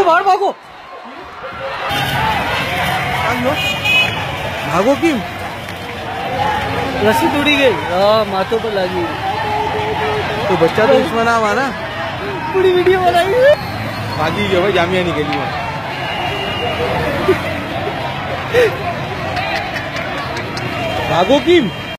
भागो बाहर भागो। भागो कि रस्सी टूटी गई। हाँ माथों पर लगी। तो बच्चा तो उसमें ना हुआ ना। पूरी वीडियो बनाई भागी जो भाई, जामिया निकली है। भागो किम